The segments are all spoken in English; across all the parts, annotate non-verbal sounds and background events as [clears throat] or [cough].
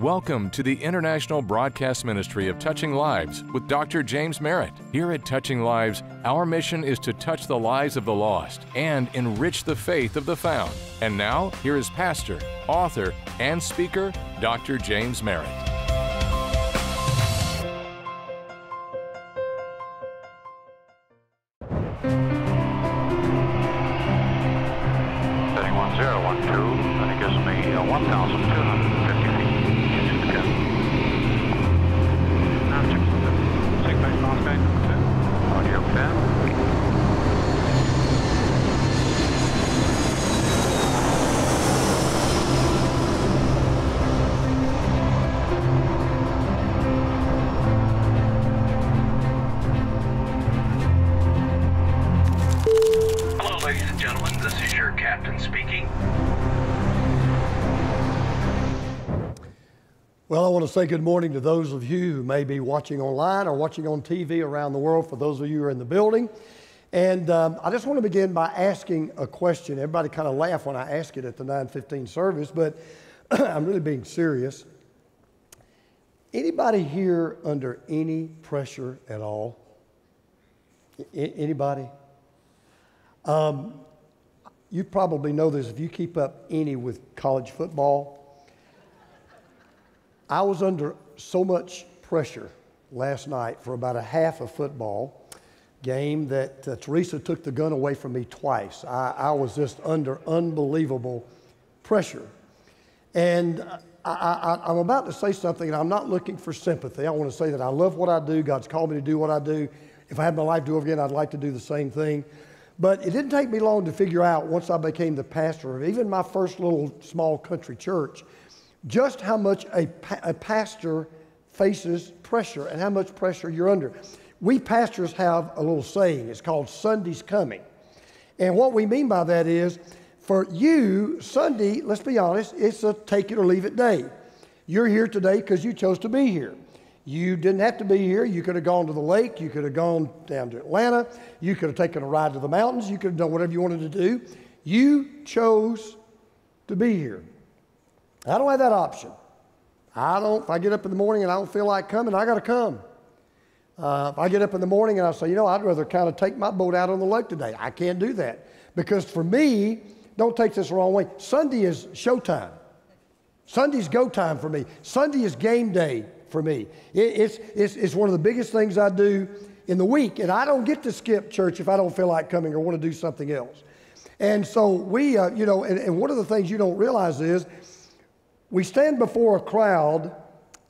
Welcome to the International Broadcast Ministry of Touching Lives with Dr. James Merritt. Here at Touching Lives, our mission is to touch the lives of the lost and enrich the faith of the found. And now, here is pastor, author, and speaker, Dr. James Merritt. Say good morning to those of you who may be watching online or watching on TV around the world, for those of you who are in the building. And um, I just want to begin by asking a question. Everybody kind of laughed when I asked it at the 915 service, but [clears throat] I'm really being serious. Anybody here under any pressure at all? A- anybody? Um, you probably know this if you keep up any with college football. I was under so much pressure last night for about a half a football game that uh, Teresa took the gun away from me twice. I, I was just under unbelievable pressure. And I, I'm about to say something, and I'm not looking for sympathy. I want to say that I love what I do. God's called me to do what I do. If I had my life to do again, I'd like to do the same thing. But it didn't take me long to figure out once I became the pastor of even my first little small country church just how much a, pa- a pastor faces pressure and how much pressure you're under. We pastors have a little saying, it's called Sunday's coming. And what we mean by that is for you, Sunday, let's be honest, it's a take it or leave it day. You're here today because you chose to be here. You didn't have to be here. You could have gone to the lake. You could have gone down to Atlanta. You could have taken a ride to the mountains. You could have done whatever you wanted to do. You chose to be here. I don't have that option. I don't, if I get up in the morning and I don't feel like coming, I got to come. Uh, if I get up in the morning and I say, you know, I'd rather kind of take my boat out on the lake today, I can't do that. Because for me, don't take this the wrong way, Sunday is showtime. Sunday's go time for me. Sunday is game day for me. It, it's, it's, it's one of the biggest things I do in the week. And I don't get to skip church if I don't feel like coming or want to do something else. And so we, uh, you know, and, and one of the things you don't realize is we stand before a crowd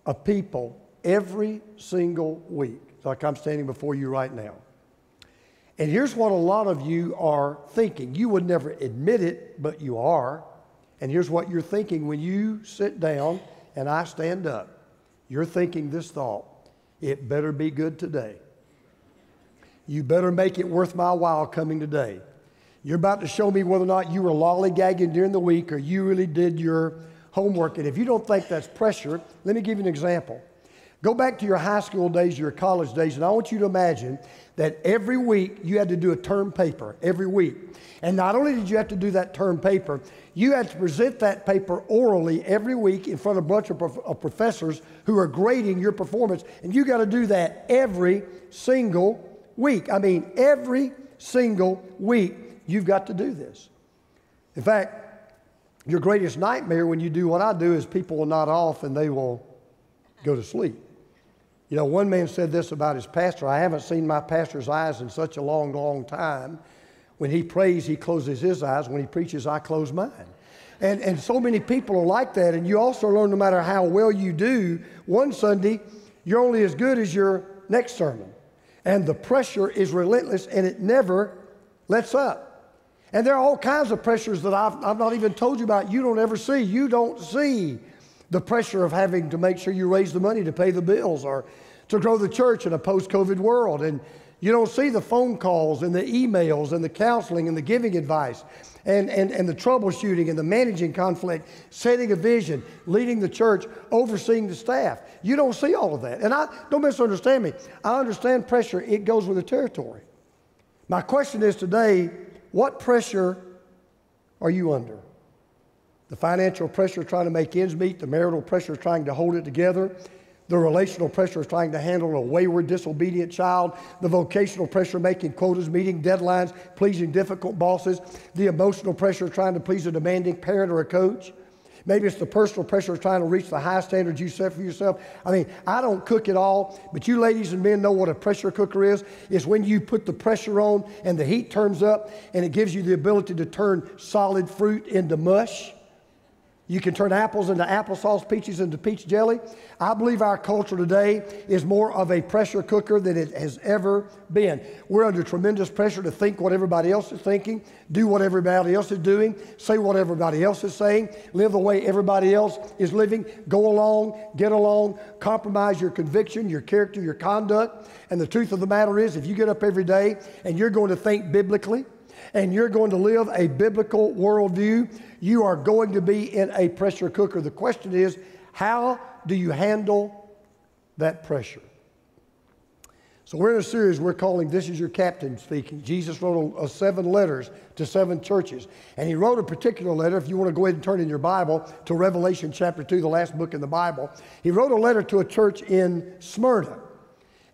of people every single week, like I'm standing before you right now. And here's what a lot of you are thinking. You would never admit it, but you are. And here's what you're thinking when you sit down and I stand up. You're thinking this thought it better be good today. You better make it worth my while coming today. You're about to show me whether or not you were lollygagging during the week or you really did your homework. And if you don't think that's pressure, let me give you an example. Go back to your high school days, your college days, and I want you to imagine that every week you had to do a term paper, every week. And not only did you have to do that term paper, you had to present that paper orally every week in front of a bunch of, prof- of professors who are grading your performance. And you got to do that every single week. I mean, every single week you've got to do this. In fact, your greatest nightmare when you do what I do is people will nod off and they will go to sleep. You know, one man said this about his pastor I haven't seen my pastor's eyes in such a long, long time. When he prays, he closes his eyes. When he preaches, I close mine. And, and so many people are like that. And you also learn no matter how well you do, one Sunday, you're only as good as your next sermon. And the pressure is relentless and it never lets up. And there are all kinds of pressures that I've, I've not even told you about. You don't ever see. You don't see the pressure of having to make sure you raise the money to pay the bills or to grow the church in a post COVID world. And you don't see the phone calls and the emails and the counseling and the giving advice and, and, and the troubleshooting and the managing conflict, setting a vision, leading the church, overseeing the staff. You don't see all of that. And I don't misunderstand me. I understand pressure, it goes with the territory. My question is today what pressure are you under? the financial pressure trying to make ends meet, the marital pressure trying to hold it together, the relational pressure trying to handle a wayward, disobedient child, the vocational pressure making quotas, meeting deadlines, pleasing difficult bosses, the emotional pressure trying to please a demanding parent or a coach. Maybe it's the personal pressure of trying to reach the high standards you set for yourself. I mean, I don't cook at all, but you ladies and men know what a pressure cooker is. It's when you put the pressure on and the heat turns up and it gives you the ability to turn solid fruit into mush. You can turn apples into applesauce, peaches into peach jelly. I believe our culture today is more of a pressure cooker than it has ever been. We're under tremendous pressure to think what everybody else is thinking, do what everybody else is doing, say what everybody else is saying, live the way everybody else is living, go along, get along, compromise your conviction, your character, your conduct. And the truth of the matter is, if you get up every day and you're going to think biblically, and you're going to live a biblical worldview, you are going to be in a pressure cooker. The question is, how do you handle that pressure? So we're in a series we're calling This Is Your Captain Speaking. Jesus wrote a, a seven letters to seven churches. And he wrote a particular letter, if you want to go ahead and turn in your Bible to Revelation chapter 2, the last book in the Bible. He wrote a letter to a church in Smyrna.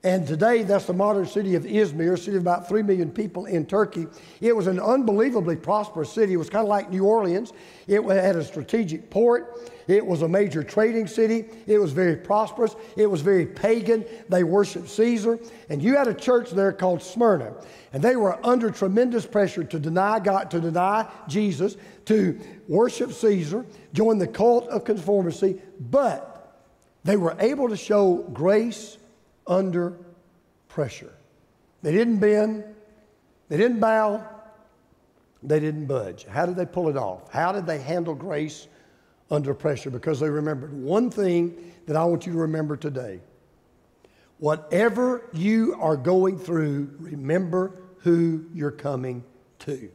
And today, that's the modern city of Izmir, a city of about 3 million people in Turkey. It was an unbelievably prosperous city. It was kind of like New Orleans. It had a strategic port. It was a major trading city. It was very prosperous. It was very pagan. They worshiped Caesar. And you had a church there called Smyrna. And they were under tremendous pressure to deny God, to deny Jesus, to worship Caesar, join the cult of conformity. But they were able to show grace under pressure. They didn't bend, they didn't bow, they didn't budge. How did they pull it off? How did they handle grace under pressure? Because they remembered one thing that I want you to remember today. Whatever you are going through, remember who you're coming to.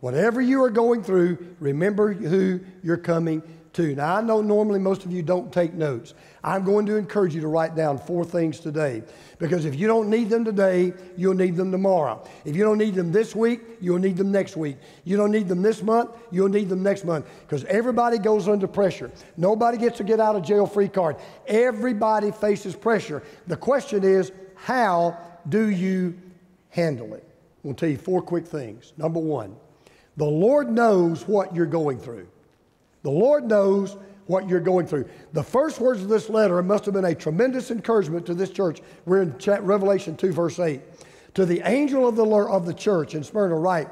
Whatever you are going through, remember who you're coming to. Now, I know normally most of you don't take notes. I'm going to encourage you to write down four things today because if you don't need them today, you'll need them tomorrow. If you don't need them this week, you'll need them next week. You don't need them this month, you'll need them next month because everybody goes under pressure. Nobody gets a get out of jail free card. Everybody faces pressure. The question is, how do you handle it? I'm going to tell you four quick things. Number one, the Lord knows what you're going through. The Lord knows what you're going through. The first words of this letter must have been a tremendous encouragement to this church. We're in Revelation 2, verse 8. To the angel of the, of the church in Smyrna, write,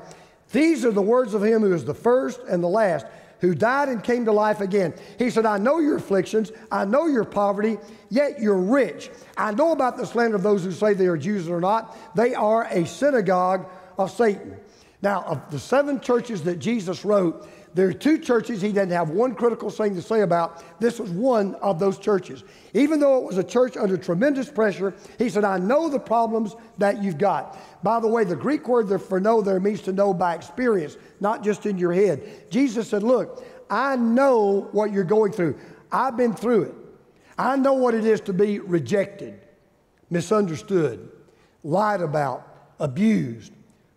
These are the words of him who is the first and the last, who died and came to life again. He said, I know your afflictions, I know your poverty, yet you're rich. I know about the slander of those who say they are Jews or not. They are a synagogue of Satan. Now, of the seven churches that Jesus wrote, there are two churches he didn't have one critical thing to say about. This was one of those churches. Even though it was a church under tremendous pressure, he said, I know the problems that you've got. By the way, the Greek word there for know there means to know by experience, not just in your head. Jesus said, Look, I know what you're going through. I've been through it. I know what it is to be rejected, misunderstood, lied about, abused,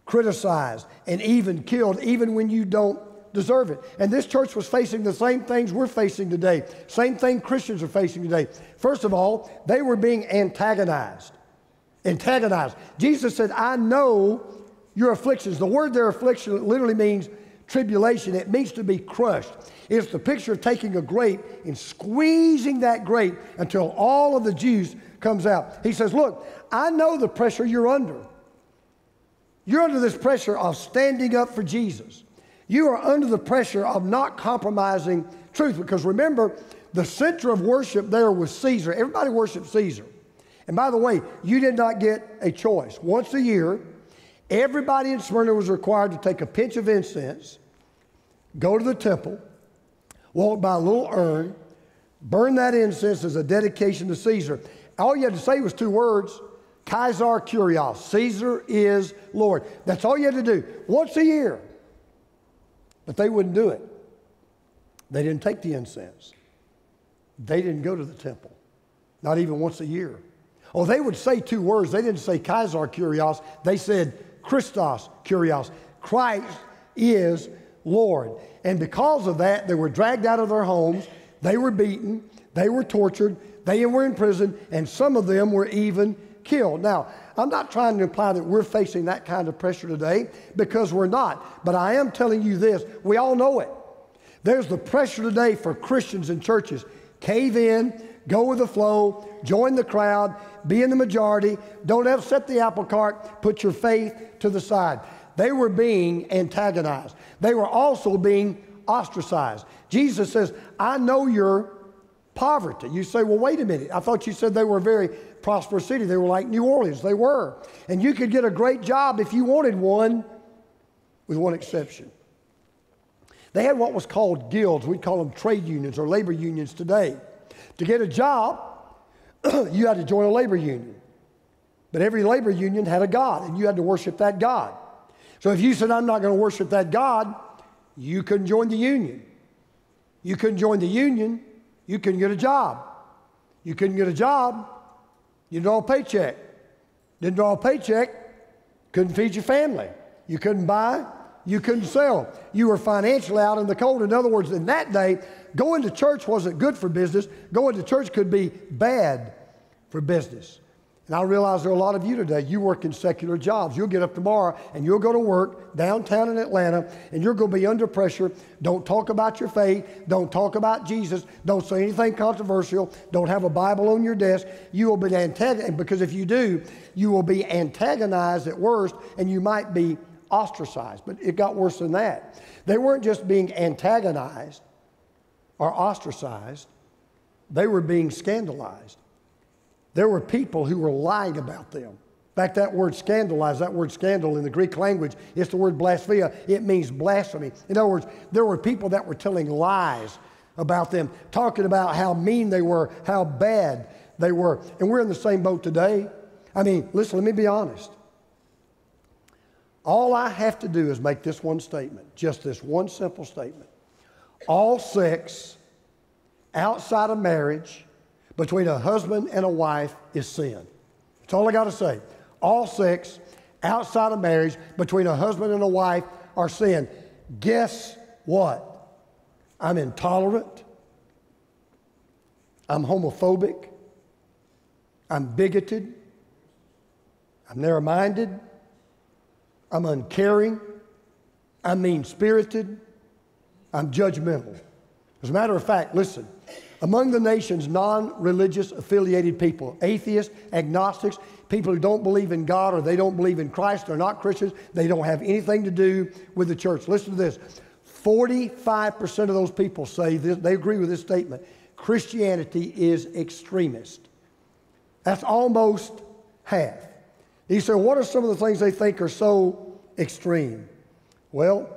criticized, and even killed, even when you don't deserve it. And this church was facing the same things we're facing today, same thing Christians are facing today. First of all, they were being antagonized. Antagonized. Jesus said, I know your afflictions. The word there, affliction, literally means tribulation. It means to be crushed. It's the picture of taking a grape and squeezing that grape until all of the juice comes out. He says, Look, I know the pressure you're under. You're under this pressure of standing up for Jesus. You are under the pressure of not compromising truth because remember, the center of worship there was Caesar. Everybody worshiped Caesar. And by the way, you did not get a choice. Once a year, everybody in Smyrna was required to take a pinch of incense, go to the temple, walk by a little urn, burn that incense as a dedication to Caesar. All you had to say was two words Kaiser Kurios. Caesar is Lord. That's all you had to do. Once a year. But they wouldn't do it. They didn't take the incense. They didn't go to the temple, not even once a year. Oh, they would say two words. They didn't say Kaiser Kurios. They said Christos Kurios. Christ is Lord. And because of that, they were dragged out of their homes, they were beaten, they were tortured, they were in prison, and some of them were even killed. Now, I'm not trying to imply that we're facing that kind of pressure today because we're not. But I am telling you this we all know it. There's the pressure today for Christians and churches. Cave in, go with the flow, join the crowd, be in the majority, don't upset the apple cart, put your faith to the side. They were being antagonized. They were also being ostracized. Jesus says, I know your poverty. You say, well, wait a minute. I thought you said they were very prosperous city. They were like New Orleans. They were. And you could get a great job if you wanted one, with one exception. They had what was called guilds. We'd call them trade unions or labor unions today. To get a job, [clears throat] you had to join a labor union. But every labor union had a God, and you had to worship that God. So if you said, I'm not going to worship that God, you couldn't join the union. You couldn't join the union, you couldn't get a job. You couldn't get a job, you draw a paycheck. Didn't draw a paycheck, couldn't feed your family. You couldn't buy, you couldn't sell. You were financially out in the cold. In other words, in that day, going to church wasn't good for business. Going to church could be bad for business. And I realize there are a lot of you today, you work in secular jobs. You'll get up tomorrow and you'll go to work downtown in Atlanta and you're going to be under pressure. Don't talk about your faith. Don't talk about Jesus. Don't say anything controversial. Don't have a Bible on your desk. You will be antagonized, because if you do, you will be antagonized at worst and you might be ostracized. But it got worse than that. They weren't just being antagonized or ostracized, they were being scandalized. There were people who were lying about them. In fact, that word scandalize, that word scandal in the Greek language, it's the word blasphia. It means blasphemy. In other words, there were people that were telling lies about them, talking about how mean they were, how bad they were. And we're in the same boat today. I mean, listen, let me be honest. All I have to do is make this one statement, just this one simple statement. All sex outside of marriage between a husband and a wife is sin. That's all I got to say. All sex outside of marriage between a husband and a wife are sin. Guess what? I'm intolerant. I'm homophobic. I'm bigoted. I'm narrow minded. I'm uncaring. I'm mean spirited. I'm judgmental. As a matter of fact, listen, among the nation's non religious affiliated people, atheists, agnostics, people who don't believe in God or they don't believe in Christ, they're not Christians, they don't have anything to do with the church. Listen to this 45% of those people say this, they agree with this statement Christianity is extremist. That's almost half. You say, what are some of the things they think are so extreme? Well,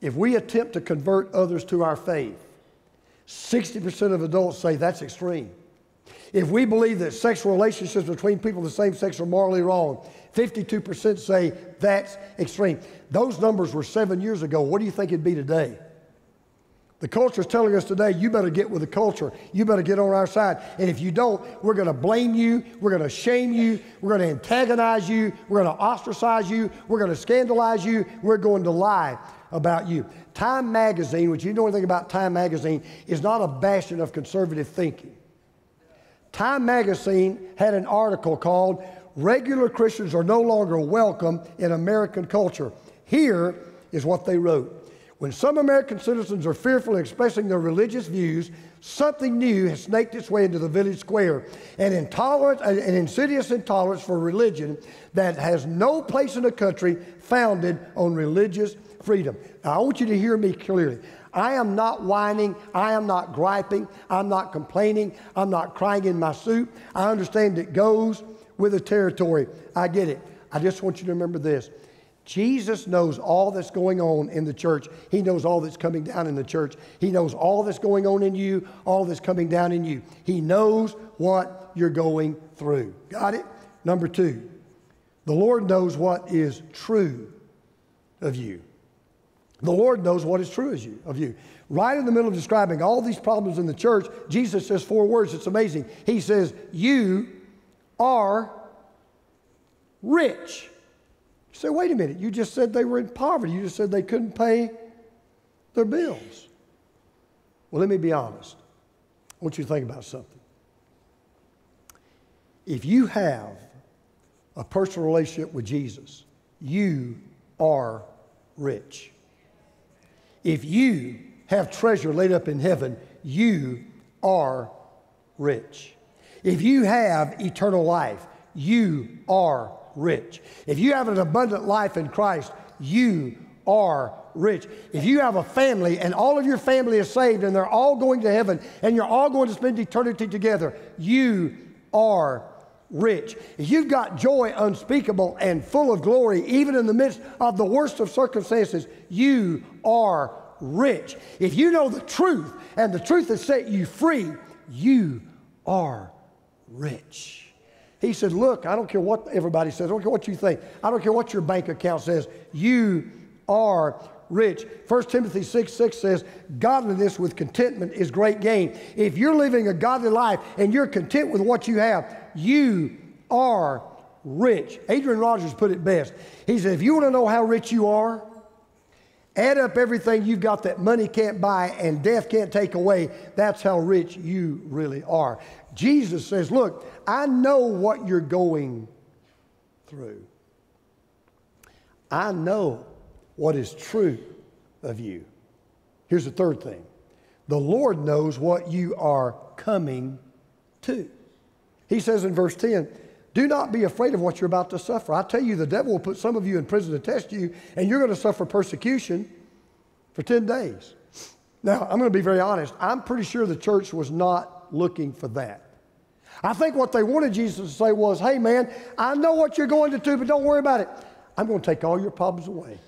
if we attempt to convert others to our faith, 60% of adults say that's extreme. If we believe that sexual relationships between people of the same sex are morally wrong, 52% say that's extreme. Those numbers were seven years ago. What do you think it'd be today? The culture is telling us today, you better get with the culture. You better get on our side. And if you don't, we're going to blame you. We're going to shame you. We're going to antagonize you. We're going to ostracize you. We're going to scandalize you. We're going to lie about you. Time magazine, which you know anything about Time magazine, is not a bastion of conservative thinking. Time magazine had an article called Regular Christians Are No Longer Welcome in American Culture. Here is what they wrote. When some American citizens are fearful of expressing their religious views, something new has snaked its way into the village square an intolerant, an insidious intolerance for religion that has no place in a country founded on religious freedom. Now, I want you to hear me clearly. I am not whining. I am not griping. I'm not complaining. I'm not crying in my soup. I understand it goes with the territory. I get it. I just want you to remember this. Jesus knows all that's going on in the church. He knows all that's coming down in the church. He knows all that's going on in you, all that's coming down in you. He knows what you're going through. Got it? Number two, the Lord knows what is true of you. The Lord knows what is true of you, of you. Right in the middle of describing all these problems in the church, Jesus says four words. It's amazing. He says, You are rich. You say, wait a minute, you just said they were in poverty. You just said they couldn't pay their bills. Well, let me be honest. I want you to think about something. If you have a personal relationship with Jesus, you are rich. If you have treasure laid up in heaven, you are rich. If you have eternal life, you are rich. If you have an abundant life in Christ, you are rich. If you have a family and all of your family is saved and they're all going to heaven and you're all going to spend eternity together, you are rich. If you've got joy unspeakable and full of glory, even in the midst of the worst of circumstances, you are rich. If you know the truth and the truth has set you free, you are rich. He said, Look, I don't care what everybody says, I don't care what you think, I don't care what your bank account says, you are rich. 1 Timothy 6 6 says, Godliness with contentment is great gain. If you're living a godly life and you're content with what you have, you are rich. Adrian Rogers put it best. He said, If you want to know how rich you are, add up everything you've got that money can't buy and death can't take away. That's how rich you really are. Jesus says, Look, I know what you're going through. I know what is true of you. Here's the third thing the Lord knows what you are coming to. He says in verse 10, do not be afraid of what you're about to suffer. I tell you, the devil will put some of you in prison to test you, and you're going to suffer persecution for 10 days. Now, I'm going to be very honest. I'm pretty sure the church was not looking for that. I think what they wanted Jesus to say was, hey, man, I know what you're going to do, but don't worry about it. I'm going to take all your problems away.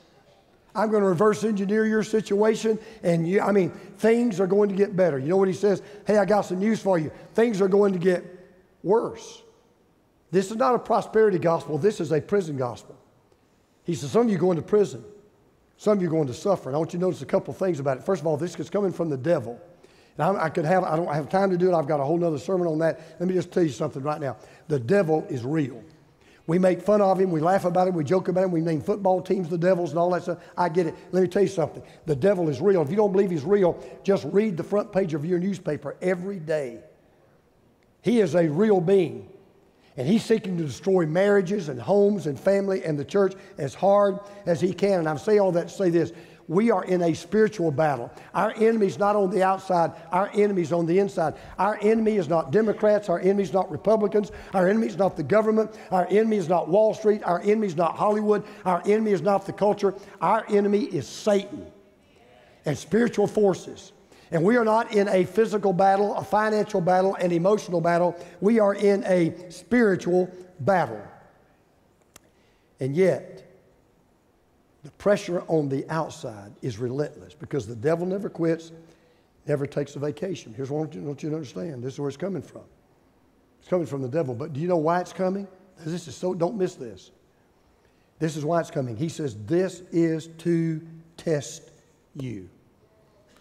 I'm going to reverse engineer your situation, and you, I mean, things are going to get better. You know what he says? Hey, I got some news for you. Things are going to get worse. This is not a prosperity gospel, this is a prison gospel. He says, Some of you going to prison, some of you going to suffer. And I want you to notice a couple things about it. First of all, this is coming from the devil. And I, I could have, I don't have time to do it. I've got a whole other sermon on that. Let me just tell you something right now. The devil is real. We make fun of him, we laugh about him, we joke about him, we name football teams the devils and all that stuff. I get it. Let me tell you something. The devil is real. If you don't believe he's real, just read the front page of your newspaper every day. He is a real being. And he's seeking to destroy marriages and homes and family and the church as hard as he can. And I say all that to say this we are in a spiritual battle. Our enemy's not on the outside, our enemy's on the inside. Our enemy is not Democrats, our enemy is not Republicans, our enemy is not the government, our enemy is not Wall Street, our enemy is not Hollywood, our enemy is not the culture. Our enemy is Satan and spiritual forces. And we are not in a physical battle, a financial battle, an emotional battle. We are in a spiritual battle. And yet, the pressure on the outside is relentless because the devil never quits, never takes a vacation. Here's what I want you to understand this is where it's coming from. It's coming from the devil. But do you know why it's coming? This is so, don't miss this. This is why it's coming. He says, This is to test you.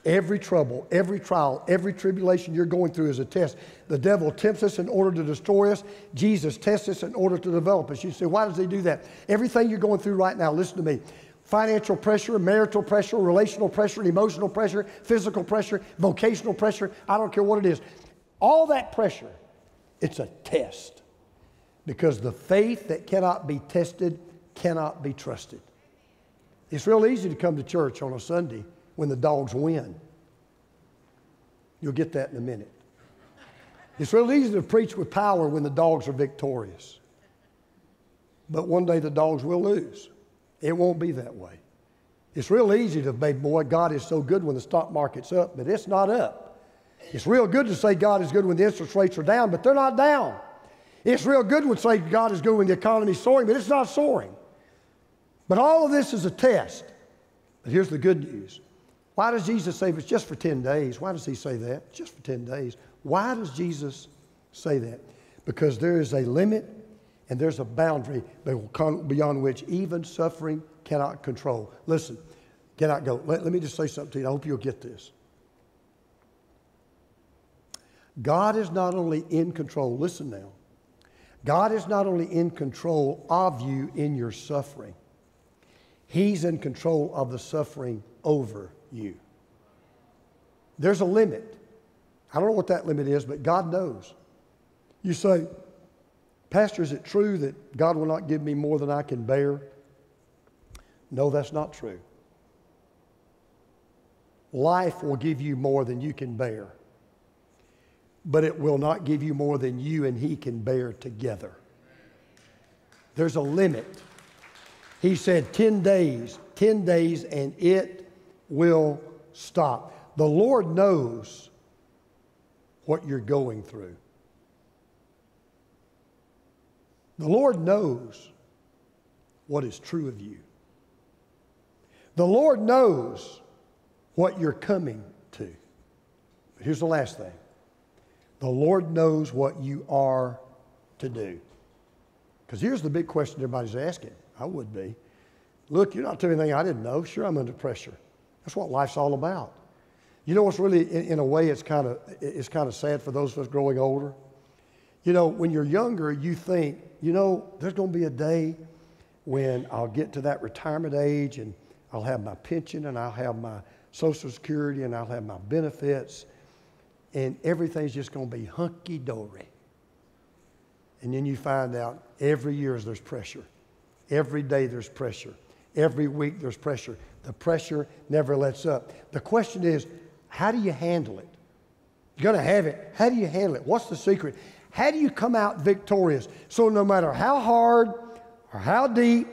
Every trouble, every trial, every tribulation you're going through is a test. The devil tempts us in order to destroy us. Jesus tests us in order to develop us. You say, why does he do that? Everything you're going through right now, listen to me financial pressure, marital pressure, relational pressure, emotional pressure, physical pressure, vocational pressure, I don't care what it is. All that pressure, it's a test. Because the faith that cannot be tested cannot be trusted. It's real easy to come to church on a Sunday when the dogs win. You'll get that in a minute. It's real easy to preach with power when the dogs are victorious. But one day the dogs will lose. It won't be that way. It's real easy to say, boy, God is so good when the stock market's up, but it's not up. It's real good to say God is good when the interest rates are down, but they're not down. It's real good to say God is good when the economy's soaring, but it's not soaring. But all of this is a test. But here's the good news. Why does Jesus say it's just for 10 days? Why does he say that? Just for 10 days. Why does Jesus say that? Because there is a limit and there's a boundary beyond which even suffering cannot control. Listen, cannot go. Let, let me just say something to you. I hope you'll get this. God is not only in control, listen now. God is not only in control of you in your suffering, He's in control of the suffering over you. There's a limit. I don't know what that limit is, but God knows. You say, Pastor, is it true that God will not give me more than I can bear? No, that's not true. Life will give you more than you can bear, but it will not give you more than you and He can bear together. There's a limit. He said 10 days, 10 days, and it will stop. The Lord knows what you're going through. The Lord knows what is true of you. The Lord knows what you're coming to. Here's the last thing the Lord knows what you are to do. Because here's the big question everybody's asking. I would be. Look, you're not me anything I didn't know. Sure, I'm under pressure. That's what life's all about. You know what's really, in, in a way, it's kind of it's kind of sad for those of us growing older. You know, when you're younger, you think, you know, there's going to be a day when I'll get to that retirement age and I'll have my pension and I'll have my Social Security and I'll have my benefits, and everything's just going to be hunky dory. And then you find out every year there's pressure. Every day there's pressure. Every week there's pressure. The pressure never lets up. The question is, how do you handle it? You're going to have it. How do you handle it? What's the secret? How do you come out victorious? So, no matter how hard or how deep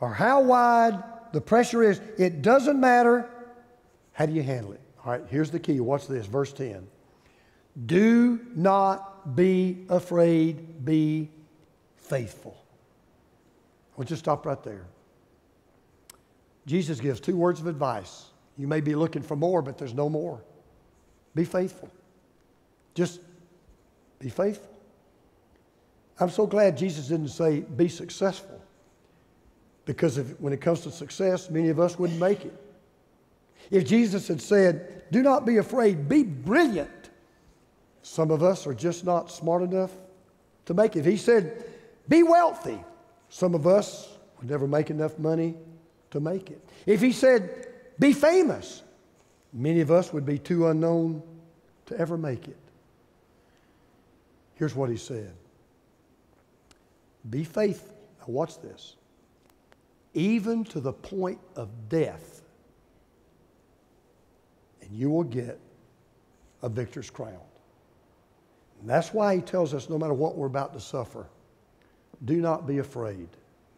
or how wide the pressure is, it doesn't matter. How do you handle it? All right, here's the key. Watch this, verse 10. Do not be afraid, be faithful. You to stop right there. Jesus gives two words of advice. You may be looking for more, but there's no more. Be faithful. Just be faithful. I'm so glad Jesus didn't say be successful because if, when it comes to success, many of us wouldn't make it. If Jesus had said, Do not be afraid, be brilliant, some of us are just not smart enough to make it. If he said, Be wealthy, some of us would never make enough money to make it. If he said, Be famous, many of us would be too unknown to ever make it. Here's what he said Be faithful. Now, watch this. Even to the point of death and you will get a victor's crown. And that's why he tells us no matter what we're about to suffer, do not be afraid.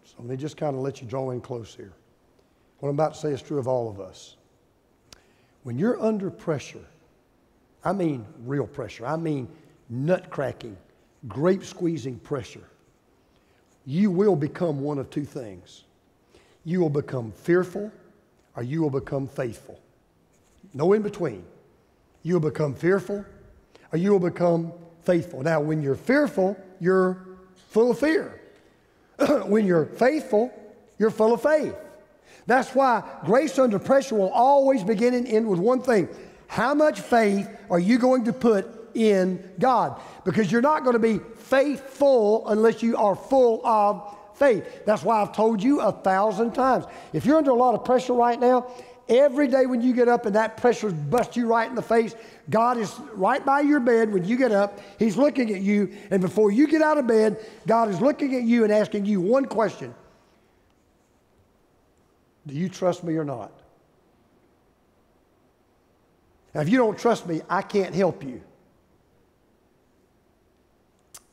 So let me just kind of let you draw in close here. What I'm about to say is true of all of us. When you're under pressure, I mean real pressure, I mean nut cracking, grape squeezing pressure, you will become one of two things. You will become fearful or you will become faithful. No in between. You will become fearful or you will become faithful. Now, when you're fearful, you're full of fear. [clears throat] when you're faithful, you're full of faith. That's why grace under pressure will always begin and end with one thing How much faith are you going to put in God? Because you're not going to be faithful unless you are full of faith. That's why I've told you a thousand times. If you're under a lot of pressure right now, Every day when you get up and that pressure busts you right in the face, God is right by your bed when you get up. He's looking at you. And before you get out of bed, God is looking at you and asking you one question Do you trust me or not? Now, if you don't trust me, I can't help you.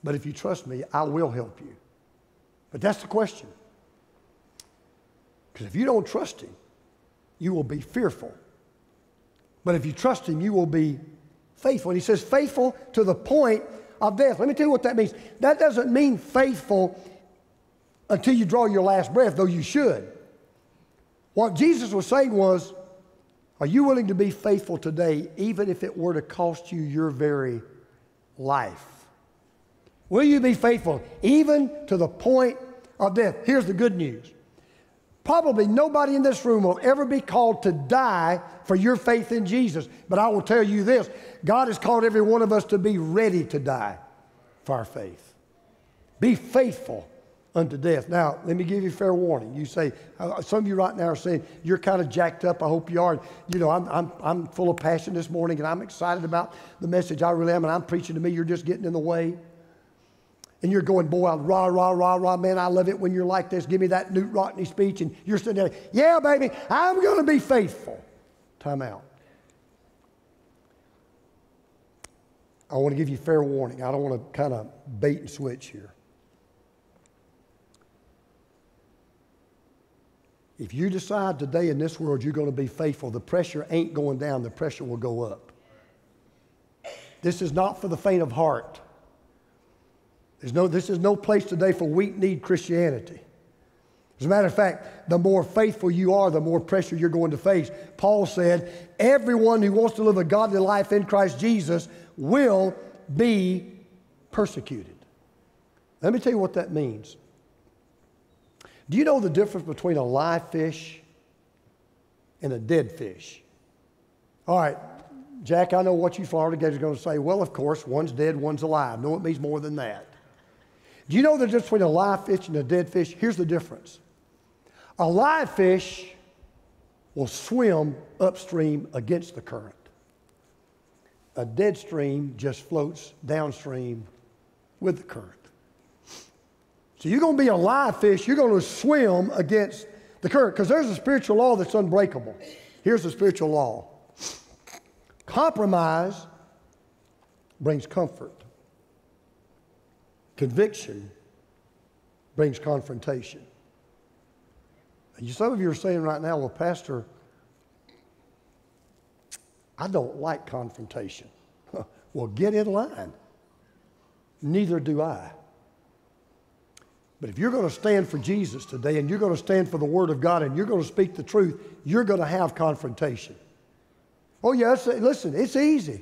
But if you trust me, I will help you. But that's the question. Because if you don't trust Him, you will be fearful. But if you trust Him, you will be faithful. And He says, faithful to the point of death. Let me tell you what that means. That doesn't mean faithful until you draw your last breath, though you should. What Jesus was saying was, Are you willing to be faithful today, even if it were to cost you your very life? Will you be faithful, even to the point of death? Here's the good news Probably nobody in this room will ever be called to die for your faith in Jesus. But I will tell you this God has called every one of us to be ready to die for our faith. Be faithful unto death. Now, let me give you fair warning. You say, uh, some of you right now are saying, you're kind of jacked up. I hope you are. You know, I'm, I'm, I'm full of passion this morning and I'm excited about the message. I really am. And I'm preaching to me. You're just getting in the way. And you're going, boy, rah, rah, rah, rah, man, I love it when you're like this. Give me that Knute Rockne speech. And you're sitting there, yeah, baby, I'm going to be faithful. Time out. I want to give you fair warning. I don't want to kind of bait and switch here. If you decide today in this world you're going to be faithful, the pressure ain't going down, the pressure will go up. This is not for the faint of heart. There's no, this is no place today for weak kneed Christianity. As a matter of fact, the more faithful you are, the more pressure you're going to face. Paul said, Everyone who wants to live a godly life in Christ Jesus will be persecuted. Let me tell you what that means. Do you know the difference between a live fish and a dead fish? All right, Jack, I know what you Florida guys are going to say. Well, of course, one's dead, one's alive. No, it means more than that. Do you know the difference between a live fish and a dead fish? Here's the difference. A live fish will swim upstream against the current. A dead stream just floats downstream with the current. So you're going to be a live fish, you're going to swim against the current because there's a spiritual law that's unbreakable. Here's the spiritual law compromise brings comfort, conviction brings confrontation. And some of you are saying right now, well, Pastor, I don't like confrontation. [laughs] well, get in line. Neither do I. But if you're going to stand for Jesus today and you're going to stand for the Word of God and you're going to speak the truth, you're going to have confrontation. Oh, yes, listen, it's easy.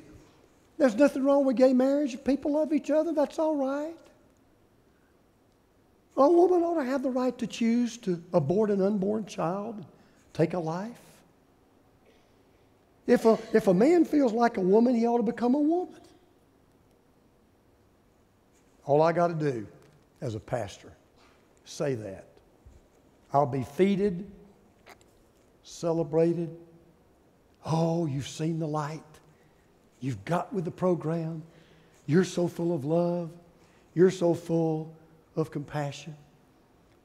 There's nothing wrong with gay marriage. People love each other, that's all right. A woman ought to have the right to choose to abort an unborn child, take a life. If a, if a man feels like a woman, he ought to become a woman. All I got to do as a pastor say that. I'll be feted, celebrated. Oh, you've seen the light. You've got with the program. You're so full of love. You're so full of compassion.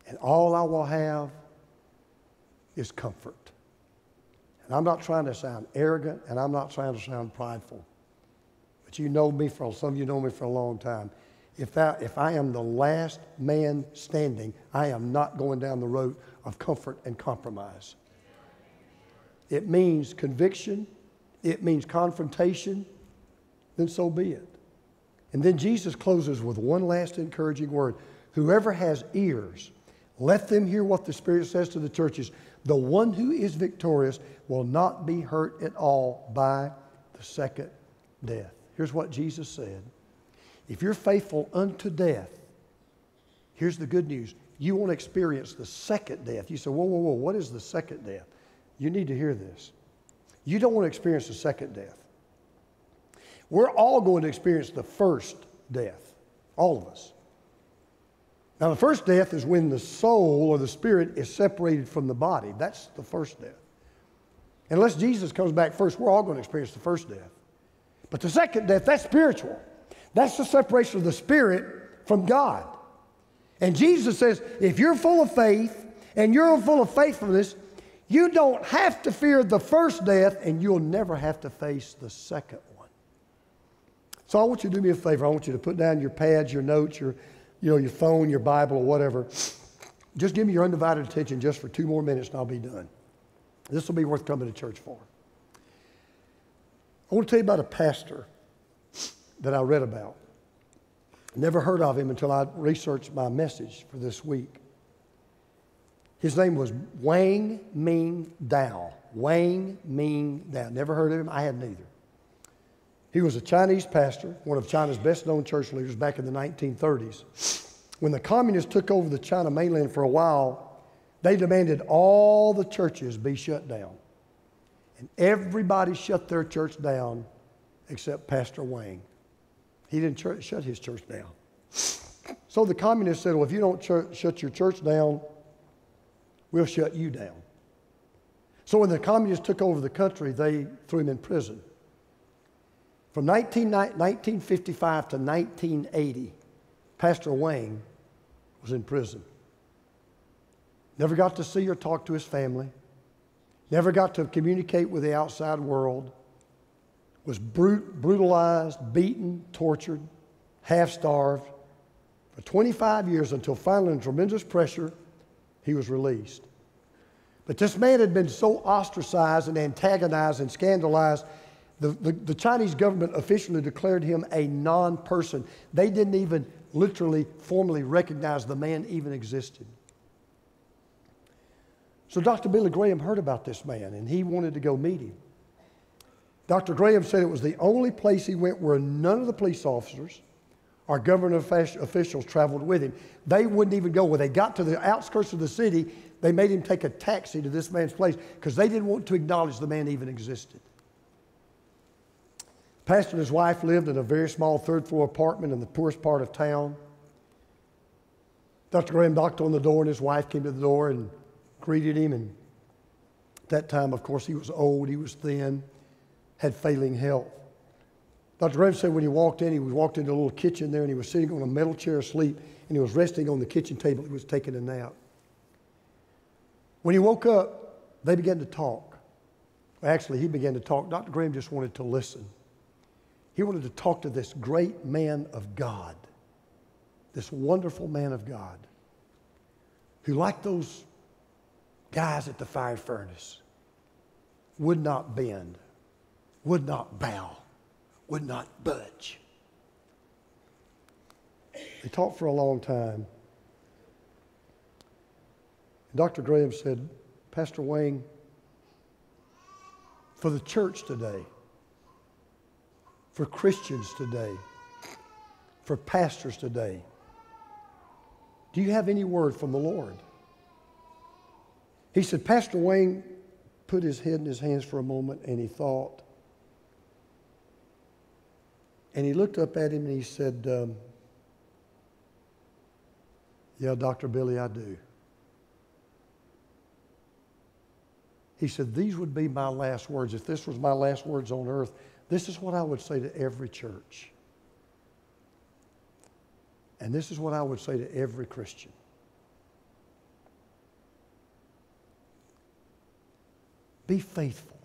And all I will have is comfort. And I'm not trying to sound arrogant and I'm not trying to sound prideful. But you know me for, some of you know me for a long time if, that, if I am the last man standing, I am not going down the road of comfort and compromise. It means conviction, it means confrontation, then so be it. And then Jesus closes with one last encouraging word Whoever has ears, let them hear what the Spirit says to the churches. The one who is victorious will not be hurt at all by the second death. Here's what Jesus said if you're faithful unto death, here's the good news. You won't experience the second death. You say, whoa, whoa, whoa, what is the second death? You need to hear this. You don't want to experience the second death. We're all going to experience the first death, all of us. Now, the first death is when the soul or the spirit is separated from the body. That's the first death. Unless Jesus comes back first, we're all going to experience the first death. But the second death, that's spiritual. That's the separation of the Spirit from God. And Jesus says, if you're full of faith and you're full of faithfulness, you don't have to fear the first death and you'll never have to face the second one. So I want you to do me a favor. I want you to put down your pads, your notes, your, you know, your phone, your Bible, or whatever. Just give me your undivided attention just for two more minutes and I'll be done. This will be worth coming to church for. I want to tell you about a pastor that I read about. Never heard of him until I researched my message for this week. His name was Wang Ming Dao. Wang Ming Dao. Never heard of him. I had neither. He was a Chinese pastor, one of China's best known church leaders back in the 1930s. When the communists took over the China mainland for a while, they demanded all the churches be shut down. And everybody shut their church down except Pastor Wang. He didn't church, shut his church down. So the communists said, well, if you don't ch- shut your church down, we'll shut you down. So when the communists took over the country, they threw him in prison. From 19, 1955 to 1980, Pastor Wang was in prison. Never got to see or talk to his family. Never got to communicate with the outside world. Was brut- brutalized, beaten, tortured, half starved for 25 years until finally, under tremendous pressure, he was released. But this man had been so ostracized and antagonized and scandalized, the, the, the Chinese government officially declared him a non person. They didn't even literally formally recognize the man even existed. So Dr. Billy Graham heard about this man and he wanted to go meet him. Dr. Graham said it was the only place he went where none of the police officers or government officials traveled with him. They wouldn't even go. When they got to the outskirts of the city, they made him take a taxi to this man's place because they didn't want to acknowledge the man even existed. Pastor and his wife lived in a very small third floor apartment in the poorest part of town. Dr. Graham knocked on the door, and his wife came to the door and greeted him. And at that time, of course, he was old, he was thin, had failing health. Dr. Graham said when he walked in, he walked into a little kitchen there, and he was sitting on a metal chair asleep, and he was resting on the kitchen table. He was taking a nap. When he woke up, they began to talk. Actually, he began to talk. Dr. Graham just wanted to listen. He wanted to talk to this great man of God, this wonderful man of God, who, like those guys at the fire furnace, would not bend, would not bow, would not budge. They talked for a long time. Dr. Graham said, Pastor Wang, for the church today, for Christians today, for pastors today. Do you have any word from the Lord? He said, Pastor Wang put his head in his hands for a moment and he thought. And he looked up at him and he said, um, Yeah, Dr. Billy, I do. He said, These would be my last words. If this was my last words on earth, this is what I would say to every church. And this is what I would say to every Christian. Be faithful,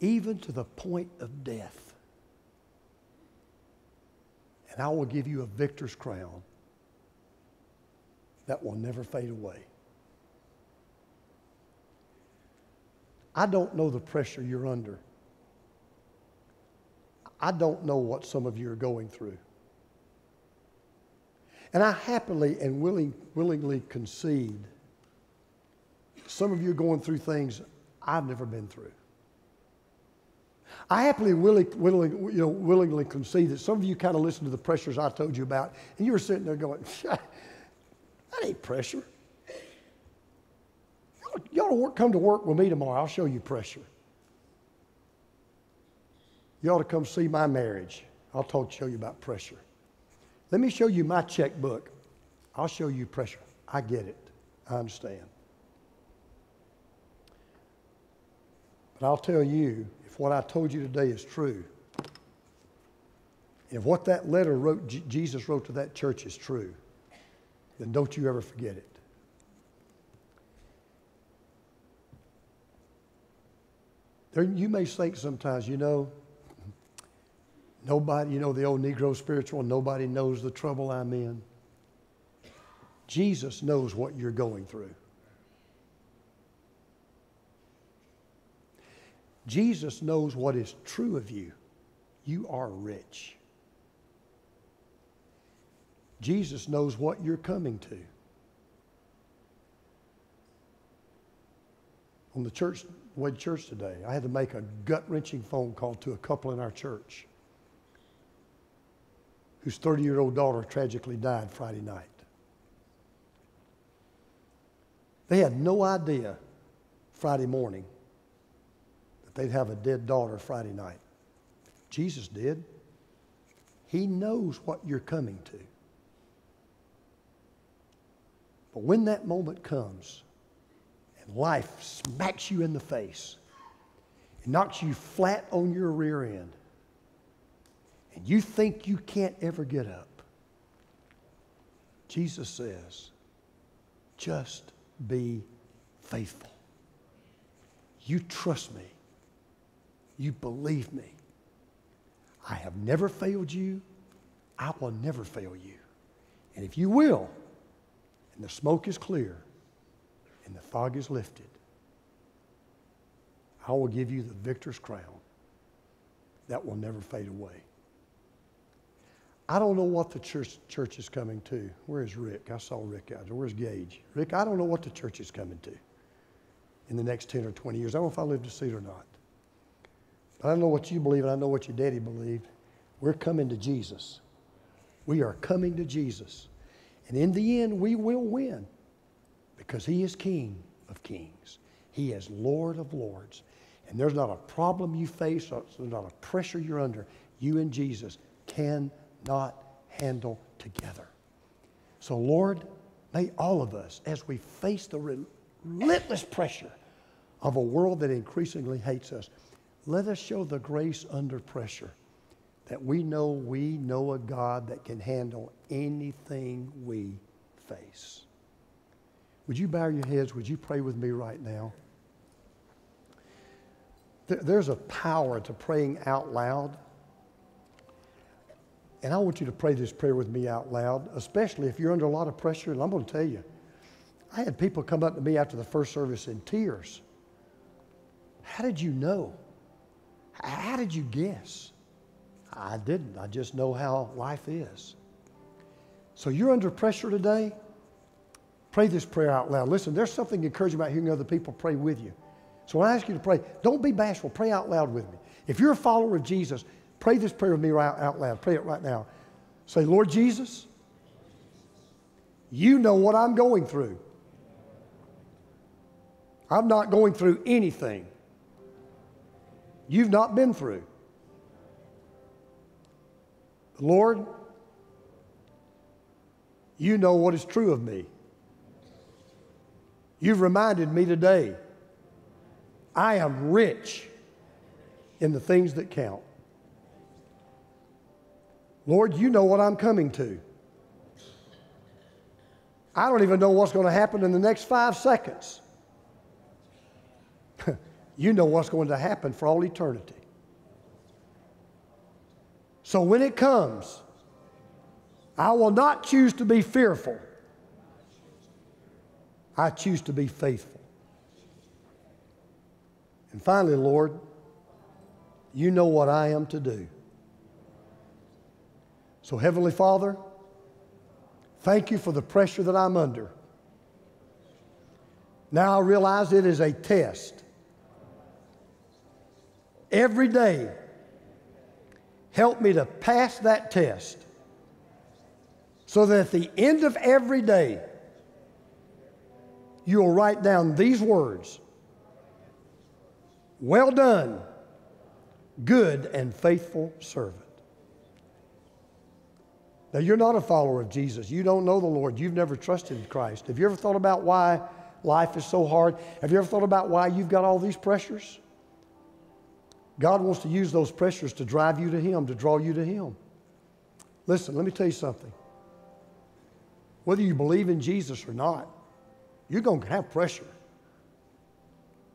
even to the point of death. And I will give you a victor's crown that will never fade away. I don't know the pressure you're under. I don't know what some of you are going through. And I happily and willing, willingly concede some of you are going through things I've never been through. I happily, willing, willing, you know, willingly concede that some of you kind of listened to the pressures I told you about, and you were sitting there going, [laughs] that ain't pressure. To work, come to work with me tomorrow. I'll show you pressure. You ought to come see my marriage. I'll talk, show you about pressure. Let me show you my checkbook. I'll show you pressure. I get it. I understand. But I'll tell you, if what I told you today is true, if what that letter wrote, Jesus wrote to that church is true, then don't you ever forget it. There, you may think sometimes, you know, nobody, you know, the old Negro spiritual, nobody knows the trouble I'm in. Jesus knows what you're going through. Jesus knows what is true of you. You are rich. Jesus knows what you're coming to. On the church Wade Church today. I had to make a gut wrenching phone call to a couple in our church whose 30 year old daughter tragically died Friday night. They had no idea Friday morning that they'd have a dead daughter Friday night. Jesus did. He knows what you're coming to. But when that moment comes and life smacks you in the face and knocks you flat on your rear end, and you think you can't ever get up, Jesus says, just be faithful. You trust me. You believe me. I have never failed you. I will never fail you. And if you will, and the smoke is clear and the fog is lifted, I will give you the victor's crown that will never fade away. I don't know what the church, church is coming to. Where's Rick? I saw Rick out there. Where's Gage? Rick, I don't know what the church is coming to in the next 10 or 20 years. I don't know if I live to see it or not. But I don't know what you believe, and I know what your daddy believed. We're coming to Jesus. We are coming to Jesus. And in the end, we will win because He is King of kings, He is Lord of lords. And there's not a problem you face, there's not a pressure you're under. You and Jesus cannot handle together. So, Lord, may all of us, as we face the relentless pressure of a world that increasingly hates us, let us show the grace under pressure that we know we know a God that can handle anything we face. Would you bow your heads? Would you pray with me right now? There's a power to praying out loud. And I want you to pray this prayer with me out loud, especially if you're under a lot of pressure. And I'm going to tell you, I had people come up to me after the first service in tears. How did you know? How did you guess? I didn't. I just know how life is. So you're under pressure today. Pray this prayer out loud. Listen, there's something encouraging about hearing other people pray with you. So when I ask you to pray, don't be bashful. Pray out loud with me. If you're a follower of Jesus, pray this prayer with me right out loud. Pray it right now. Say, Lord Jesus, you know what I'm going through. I'm not going through anything you've not been through. Lord, you know what is true of me. You've reminded me today I am rich in the things that count. Lord, you know what I'm coming to. I don't even know what's going to happen in the next five seconds. [laughs] you know what's going to happen for all eternity. So when it comes, I will not choose to be fearful. I choose to be faithful. And finally, Lord, you know what I am to do. So, Heavenly Father, thank you for the pressure that I'm under. Now I realize it is a test. Every day, help me to pass that test so that at the end of every day, you'll write down these words Well done, good and faithful servant. Now, you're not a follower of Jesus. You don't know the Lord. You've never trusted Christ. Have you ever thought about why life is so hard? Have you ever thought about why you've got all these pressures? God wants to use those pressures to drive you to Him, to draw you to Him. Listen, let me tell you something. Whether you believe in Jesus or not, you're going to have pressure.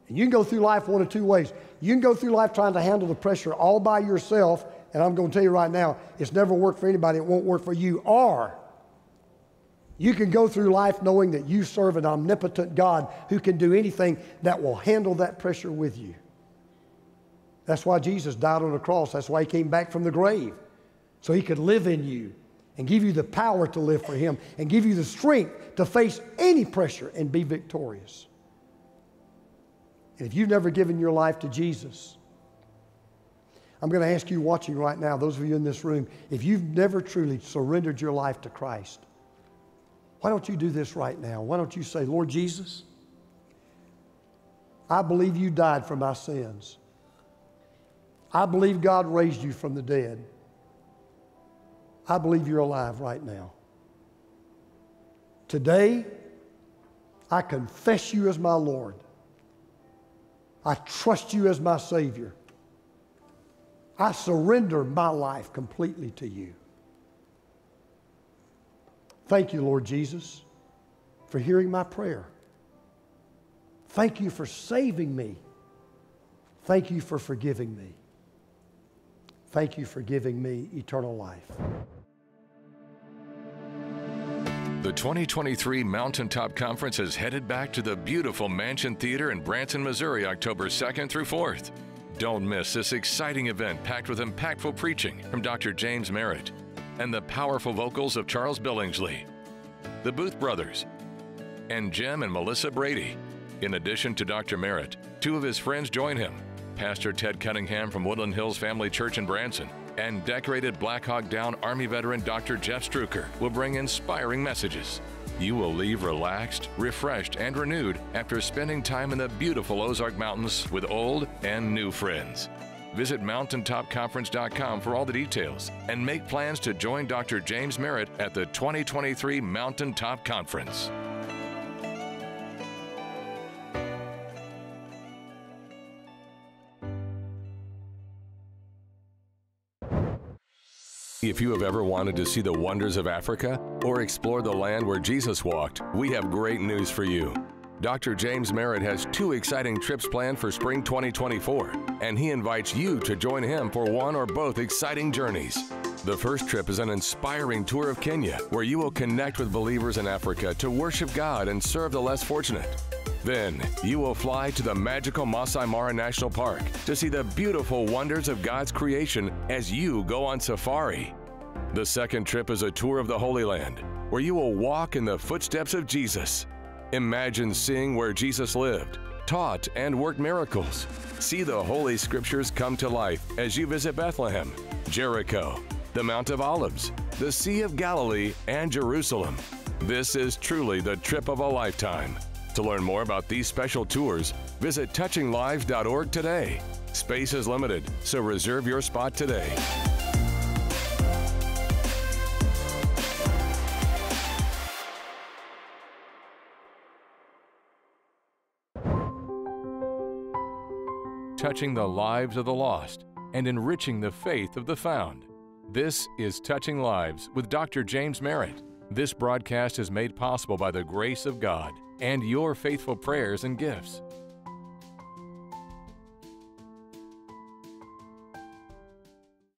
And you can go through life one of two ways. You can go through life trying to handle the pressure all by yourself, and I'm going to tell you right now, it's never worked for anybody, it won't work for you. Or you can go through life knowing that you serve an omnipotent God who can do anything that will handle that pressure with you. That's why Jesus died on the cross. That's why he came back from the grave, so he could live in you and give you the power to live for him and give you the strength to face any pressure and be victorious. And if you've never given your life to Jesus, I'm going to ask you watching right now, those of you in this room, if you've never truly surrendered your life to Christ, why don't you do this right now? Why don't you say, Lord Jesus, I believe you died for my sins. I believe God raised you from the dead. I believe you're alive right now. Today, I confess you as my Lord. I trust you as my Savior. I surrender my life completely to you. Thank you, Lord Jesus, for hearing my prayer. Thank you for saving me. Thank you for forgiving me. Thank you for giving me eternal life. The 2023 Mountaintop Conference is headed back to the beautiful Mansion Theater in Branson, Missouri, October 2nd through 4th. Don't miss this exciting event packed with impactful preaching from Dr. James Merritt and the powerful vocals of Charles Billingsley, the Booth Brothers, and Jim and Melissa Brady. In addition to Dr. Merritt, two of his friends join him Pastor Ted Cunningham from Woodland Hills Family Church in Branson and decorated Black Hawk Down Army veteran Dr. Jeff Struecker will bring inspiring messages. You will leave relaxed, refreshed, and renewed after spending time in the beautiful Ozark Mountains with old and new friends. Visit mountaintopconference.com for all the details and make plans to join Dr. James Merritt at the 2023 Mountaintop Conference. If you have ever wanted to see the wonders of Africa or explore the land where Jesus walked, we have great news for you. Dr. James Merritt has two exciting trips planned for spring 2024, and he invites you to join him for one or both exciting journeys. The first trip is an inspiring tour of Kenya, where you will connect with believers in Africa to worship God and serve the less fortunate. Then, you will fly to the magical Masai Mara National Park to see the beautiful wonders of God's creation as you go on safari. The second trip is a tour of the Holy Land, where you will walk in the footsteps of Jesus. Imagine seeing where Jesus lived, taught, and worked miracles. See the Holy Scriptures come to life as you visit Bethlehem, Jericho, the Mount of Olives, the Sea of Galilee, and Jerusalem. This is truly the trip of a lifetime. To learn more about these special tours, visit touchinglives.org today. Space is limited, so reserve your spot today. Touching the lives of the lost and enriching the faith of the found. This is Touching Lives with Dr. James Merritt. This broadcast is made possible by the grace of God and your faithful prayers and gifts.